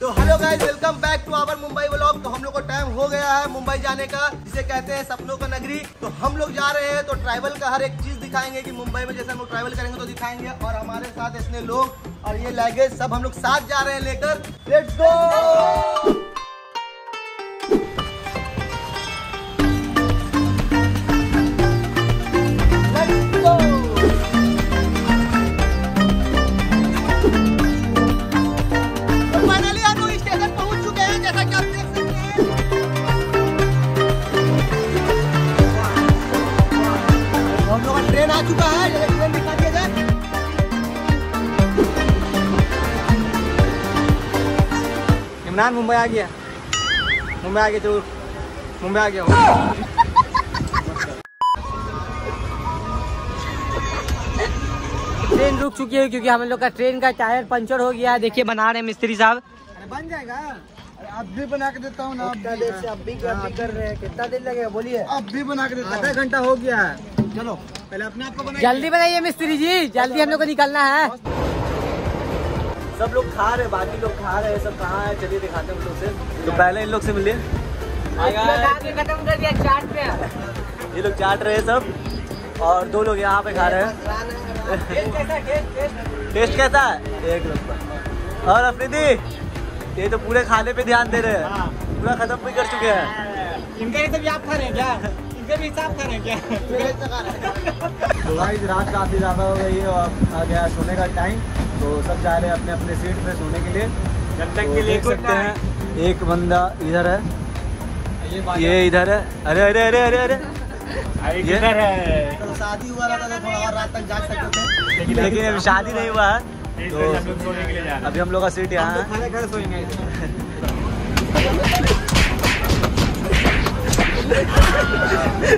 तो मुंबई व्लॉग। तो हम लोग को टाइम हो गया है मुंबई जाने का, जिसे कहते हैं सपनों का नगरी। तो हम लोग जा रहे हैं तो ट्रैवल का हर एक चीज़ दिखाएँगे कि मुंबई में जैसे हम लोग ट्रैवल करेंगे तो दिखाएँगे। और हमारे साथ इतने लोग और ये लैगेज सब हम लोग साथ जा रहे हैं लेकर। लेट्स गो इमरान मुंबई आ गया। मुंबई आ गया तो मुंबई आ गया हूँ। ट्रेन रुक चुकी है क्योंकि हम लोग का ट्रेन का टायर पंचर हो गया है। देखिए बना रहे हैं मिस्त्री साहब। बन जाएगा। अब भी बना के देता हूँ ना कितना देर से अब भी कर रहे हैं? कितना देर लगेगा? बोलिए। अब भी बना के देता आधा घंटा हो गया है। चलो पहले अपने आप को बना जल्दी बनाइए मिस्त्री जी। जल्दी हम लोग को निकलना है। सब लोग खा रहे हैं बाकी लोग खा रहे सब कहाँ है चलिए दिखाते हैं हम लोग से। तो पहले इन लोग से मिलिए। खत्म कर दिया चाट पे ये लोग चाट रहे हैं सब और दो लोग यहाँ पे खा रहे हैं। टेस्ट कैसा है? एक नंबर। और अफरीदी ये तो पूरे खाने पे ध्यान दे रहे हैं। पूरा खत्म भी कर चुके हैं। इनका ये सब आप खा रहे हैं क्या? इनके भी हिसाब खा रहे हैं क्या? तो रात काफ़ी ज़्यादा हो गई है और आ गया सोने का टाइम। तो सब जा रहे हैं अपने अपने सीट पे सोने के लिए। जब तो देख सकते हैं एक बंदा इधर है। ये इधर है। अरे अरे अरे अरे अरे। ये है? तो शादी हुआ रहता तो थोड़ा और रात तक जाग सकते थे। लेकिन अभी शादी नहीं हुआ है। तो अभी हम लोग का सीट यहाँ है। घर सोएँगे।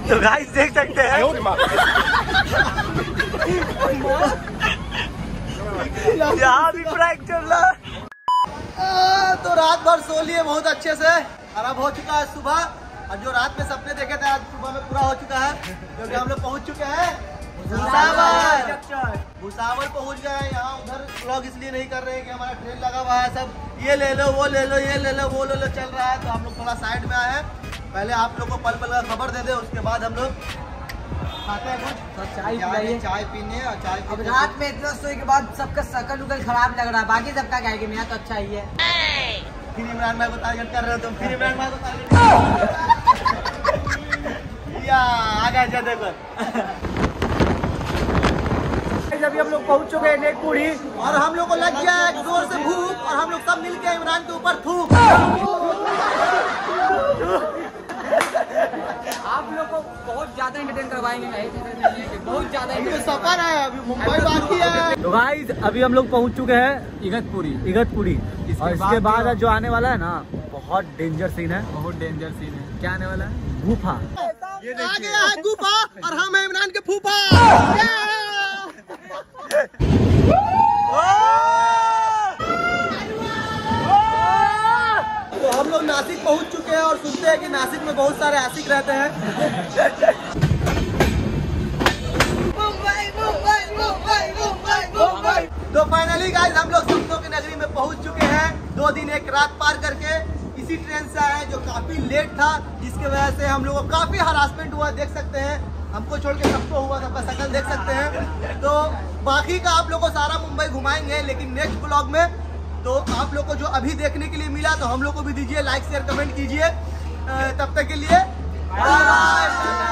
तो गाइस देख सकते हैं। भी तो रात भर सो लिए बहुत अच्छे से। और अब हो चुका है सुबह। और जो रात में सपने देखे थे, आज सुबह में पूरा हो चुका है। क्योंकि हम लोग पहुँच चुके हैं, भूसावल। भूसावल पहुँच गए हैं यहाँ उधर। ब्लॉग इसलिए नहीं कर रहे हैं कि हमारा ट्रेन लगा हुआ है सब। ये ले लो, वो ले लो, ये ले लो, वो ले लो, चल रहा है। तो हम लोग थोड़ा साइड में आए हैं। पहले आप लोग को पल पल का खबर दे दे, उसके बाद हम लोग चाय जा चाय पीने और चाय अब रात में इतना सोए के बाद सबका शकल उकल खराब लग रहा है। बाकी सबका क्या है कि मेरा तो अच्छा ही है। फिर इमरान भाई को टारगेट कर रहे हो तुम। फिर इमरान भाई को टारगेट या आ गया जा देखो। अभी हम लोग पहुँच चुके हैं नेकपुरी और हम लोग को लग गया है ज़ोर से भूख और हम लोग सब मिलके इमरान के ऊपर थूक। को ज़्यादा करवाएँगे है बहुत ज़्यादा सफ़र है अभी मुंबई बाकी है। तो गाइस अभी हम लोग पहुँच चुके हैं इगतपुरी। इगतपुरी। इसके और इसके बाद जो- जो आने वाला है ना बहुत डेंजर सीन है। बहुत डेंजर सीन है। क्या आने वाला है? गुफा। आ गया है गुफा और हम है इमरान के फूफा। तो हम लोग नासिक पहुँच चुके हैं और सुनते हैं कि नासिक में बहुत सारे आशिक रहते हैं। दिन एक रात पार करके इसी ट्रेन से आए जो काफ़ी लेट था, जिसकी वजह से हम लोग को काफ़ी हरासमेंट हुआ, देख सकते हैं। हमको छोड़ के सबको हुआ सबका शक्ल देख सकते हैं। तो बाकी का आप लोग को सारा मुंबई घुमाएँगे, लेकिन नेक्स्ट ब्लॉग में तो आप लोग को जो अभी देखने के लिए मिला तो हम लोग को भी दीजिए लाइक शेयर कमेंट कीजिए। तब तक के लिए बाय बाय